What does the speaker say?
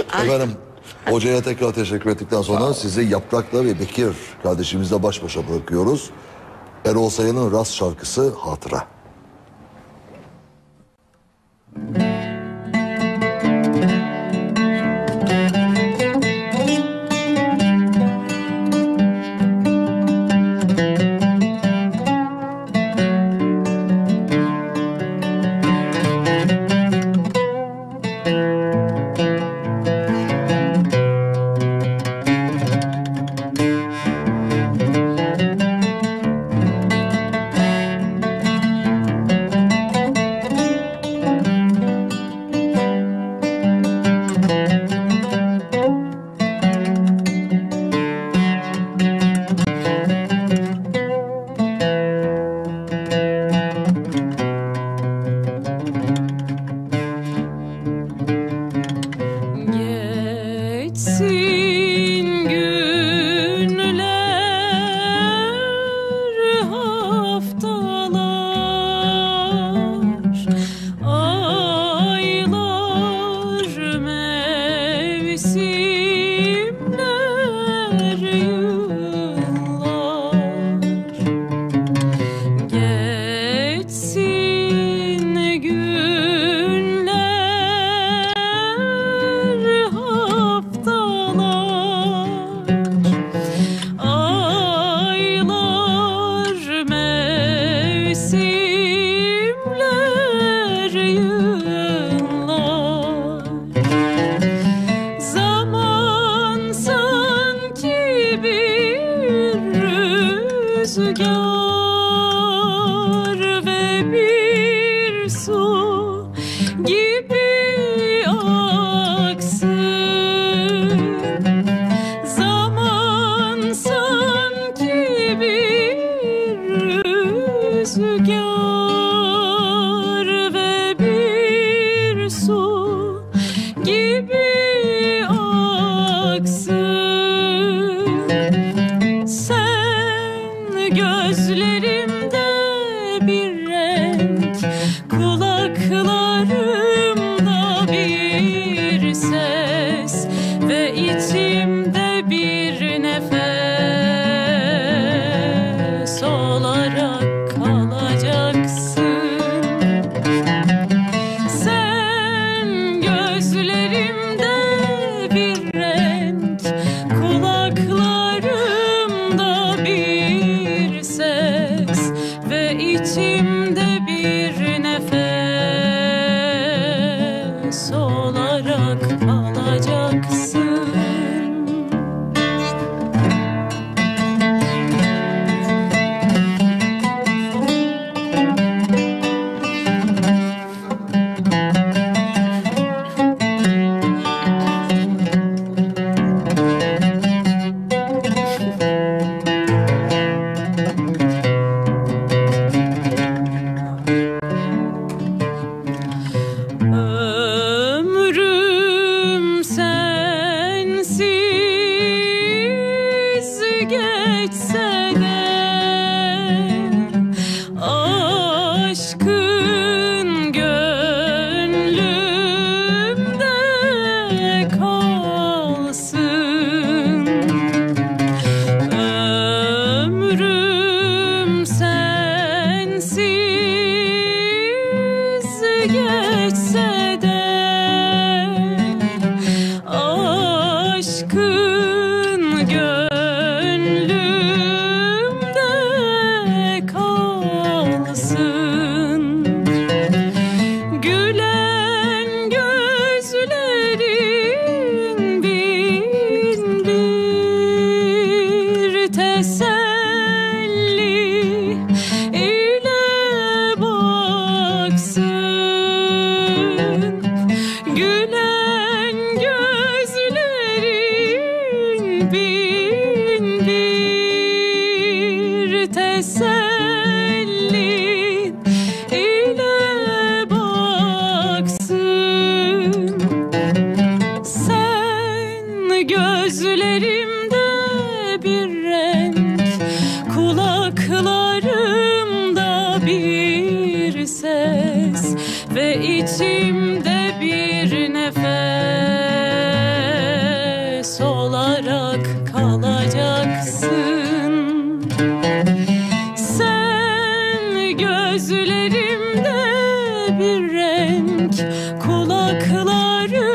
Efendim hocaya tekrar teşekkür ettikten sonra sizi Yaprak'la ve Bekir kardeşimizle baş başa bırakıyoruz. Erol Sayın'ın Rast şarkısı Hatıra. Rüzgar ve bir su gibi aksın. Zaman sanki bir rüzgar ve içimde geçse de aşkın gönlümde kalsın. Ömrüm sensiz geçse de bir renk. Kulaklarımda bir ses Ve içimde bir nefes Olarak kalacaksın. Sen gözlerimde bir renk. Kulaklarımda